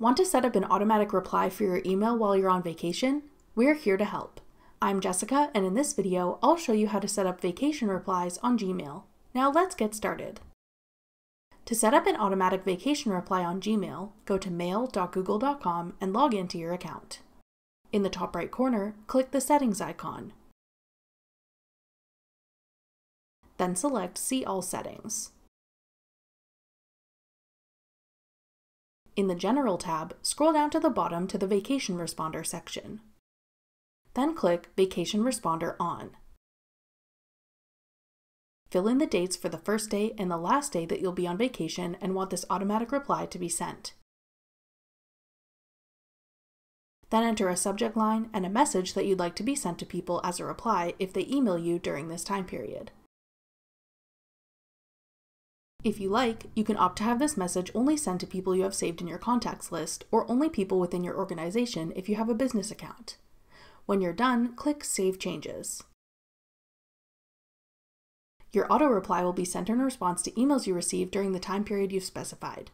Want to set up an automatic reply for your email while you're on vacation? We're here to help. I'm Jessica, and in this video, I'll show you how to set up vacation replies on Gmail. Now let's get started. To set up an automatic vacation reply on Gmail, go to mail.google.com and log into your account. In the top right corner, click the settings icon. Then select See All Settings. In the General tab, scroll down to the bottom to the Vacation Responder section. Then click Vacation Responder On. Fill in the dates for the first day and the last day that you'll be on vacation and want this automatic reply to be sent. Then enter a subject line and a message that you'd like to be sent to people as a reply if they email you during this time period. If you like, you can opt to have this message only sent to people you have saved in your contacts list, or only people within your organization if you have a business account. When you're done, click Save Changes. Your auto reply will be sent in response to emails you receive during the time period you've specified.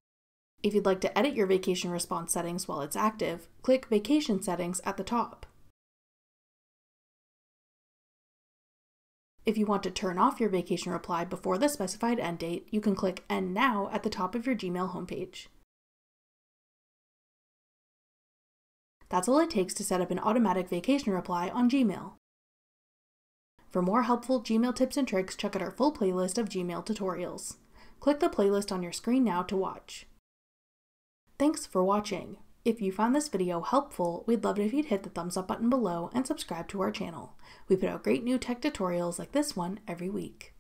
If you'd like to edit your vacation response settings while it's active, click Vacation Settings at the top. If you want to turn off your vacation reply before the specified end date, you can click End Now at the top of your Gmail homepage. That's all it takes to set up an automatic vacation reply on Gmail. For more helpful Gmail tips and tricks, check out our full playlist of Gmail tutorials. Click the playlist on your screen now to watch. Thanks for watching. If you found this video helpful, we'd love it if you'd hit the thumbs up button below and subscribe to our channel. We put out great new tech tutorials like this one every week.